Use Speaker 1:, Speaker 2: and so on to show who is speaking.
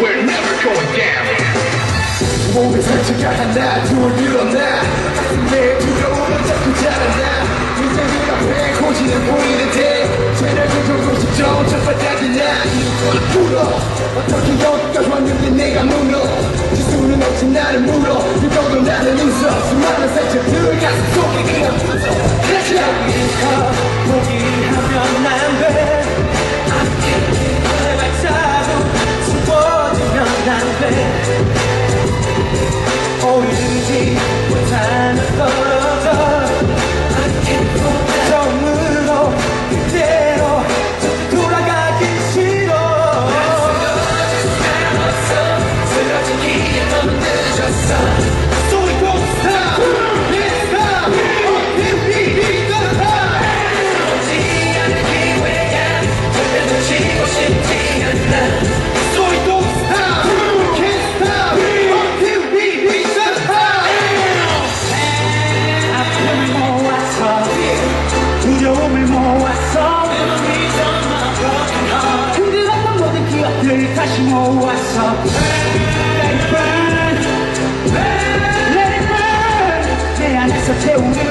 Speaker 1: we're never going down. Won't be touching now, you and you on that. 고지는 보이는데 체력을 조금씩 점점 빨라지나 이걸 풀어 어떻게 여기까지 왔는데 내가 물어. 지수는 없이 나를 물어 know what's up.
Speaker 2: Let it burn, let it burn. 내 안에서 태우네.